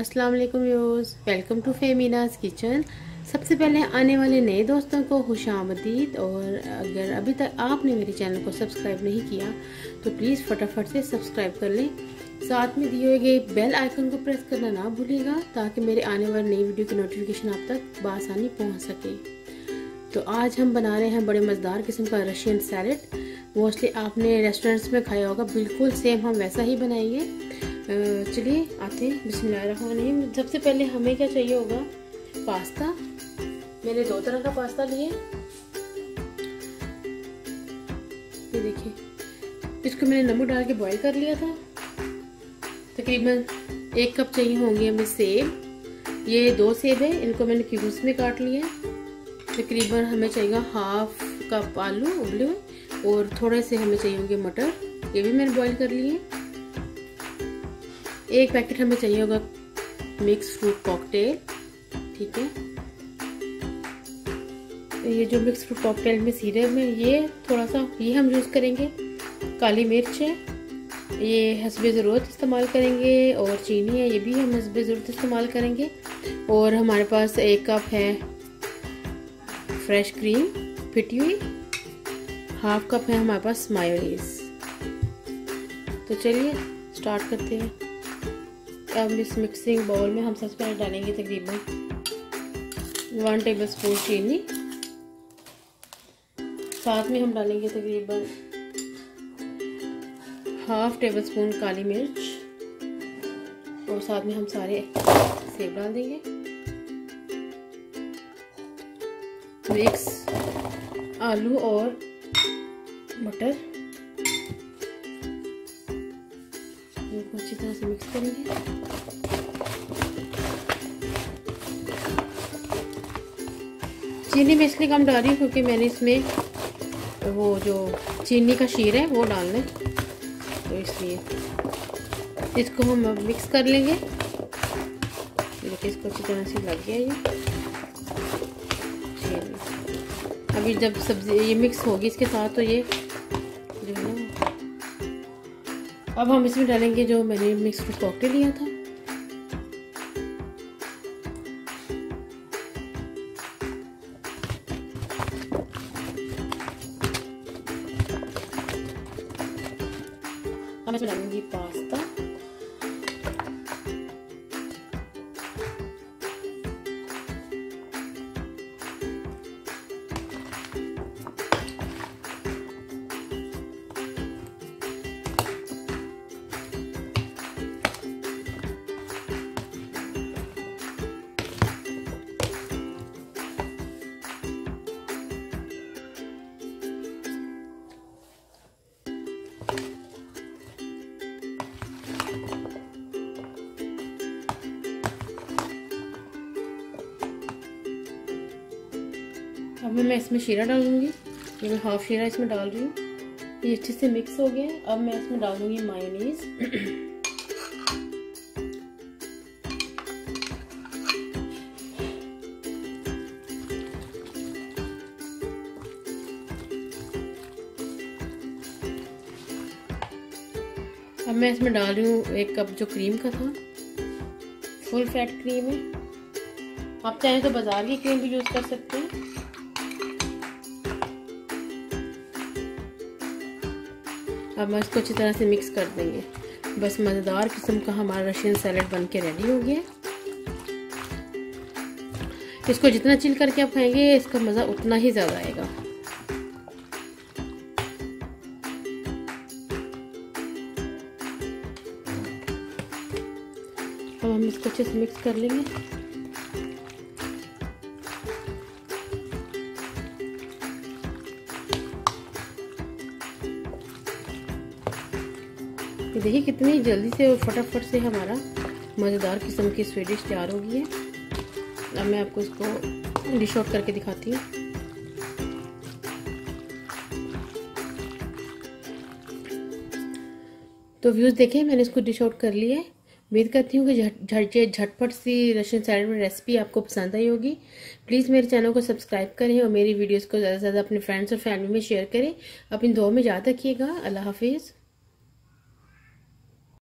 अस्सलाम वालेकुम viewers, welcome to Femina's kitchen. सबसे पहले आने वाले नए दोस्तों को खुश आमदीद, और अगर अभी तक आपने मेरे चैनल को सब्सक्राइब नहीं किया तो प्लीज़ फटाफट से सब्सक्राइब कर लें। साथ में दिए गए बेल आइकन को प्रेस करना ना भूलिएगा, ताकि मेरे आने वाले नई वीडियो की नोटिफिकेशन आप तक बसानी पहुँच सके। तो आज हम बना रहे हैं बड़े मज़ेदार किस्म का रशियन सैलड। मोस्टली आपने रेस्टोरेंट्स में खाया होगा, बिल्कुल सेम हम वैसा ही बनाएँगे। चलिए आते हैं। बिस्मिल्लाहिर्रहमानिर्रहीम। सबसे पहले हमें क्या चाहिए होगा? पास्ता। मैंने दो तरह का पास्ता लिए। ये देखिए, इसको मैंने नमक डाल के बॉईल कर लिया था। तकरीबन एक कप चाहिए होंगे हमें सेब। ये दो सेब है, इनको मैंने क्यूब्स में काट लिए। तकरीबन हमें चाहिए हाफ़ कप आलू उबले हुए, और थोड़े से हमें चाहिए होंगे मटर। ये भी मैंने बॉईल कर लिए। एक पैकेट हमें चाहिए होगा मिक्स फ्रूट कॉकटेल, ठीक है? ये जो मिक्स फ्रूट कॉकटेल में सीरप है ये थोड़ा सा ये हम यूज़ करेंगे, काली मिर्च है, ये हसब ज़रूरत इस्तेमाल करेंगे, और चीनी है, ये भी हम हसब ज़रूरत इस्तेमाल करेंगे, और हमारे पास एक कप है फ्रेश क्रीम फिटी हुई हाफ़ कप है हमारे पास मायोनीज तो चलिए स्टार्ट करते हैं। अब इस मिक्सिंग बाउल में हम सबसे पहले डालेंगे तकरीबन वन टेबल स्पून चीनी। साथ में हम डालेंगे तकरीबन हाफ़ टेबल स्पून काली मिर्च। और साथ में हम सारे सेब डाल देंगे। मिक्स आलू और मटर। अच्छी तरह से मिक्स करेंगे। चीनी मैं इसलिए कम डाल रही हूँ क्योंकि मैंने इसमें वो जो चीनी का शीर है, वो डालना है। तो इसलिए इसको हम अब मिक्स कर लेंगे। देखिए इसको अच्छी तरह से लग गया ये। अभी जब सब्ज़ी ये मिक्स होगी इसके साथ तो ये अब हम इसमें डालेंगे जो मैंने मिक्स फ्रूट कॉकटेल लिया था। हम इसमें डालेंगे पास्ता। अब मैं इसमें शीरा डालूँगी। ये मैं हाफ़ शीरा इसमें डाल रही हूँ। ये अच्छे से मिक्स हो गया अब मैं इसमें डालूँगी मायोनीज अब मैं इसमें डाल रही हूँ एक कप जो क्रीम का था। फुल फैट क्रीम है। आप चाहें तो बाज़ार की क्रीम भी यूज़ कर सकते हैं। अब हम इसको अच्छी तरह से मिक्स कर देंगे। बस मज़ेदार किस्म का हमारा रशियन सैलड बन के रेडी हो गया। इसको जितना चिल करके आप खाएँगे, इसका मज़ा उतना ही ज़्यादा आएगा। अब हम इसको अच्छे से मिक्स कर लेंगे। देखिए कितनी जल्दी से और फटाफट से हमारा मज़ेदार किस्म की स्वीडिश तैयार हो गई है। अब मैं आपको इसको डिश आउट करके दिखाती हूँ। तो व्यूज़ देखें, मैंने इसको डिश आउट कर लिया है। उम्मीद करती हूँ कि झट झटपट सी रशियन सैलड में रेसिपी आपको पसंद आई होगी। प्लीज़ मेरे चैनल को सब्सक्राइब करें और मेरी वीडियोस को ज़्यादा से ज़्यादा अपने फ्रेंड्स और फैमिली में शेयर करें। अपनी दो में याद रखिएगा। अल्लाह हाफिज़।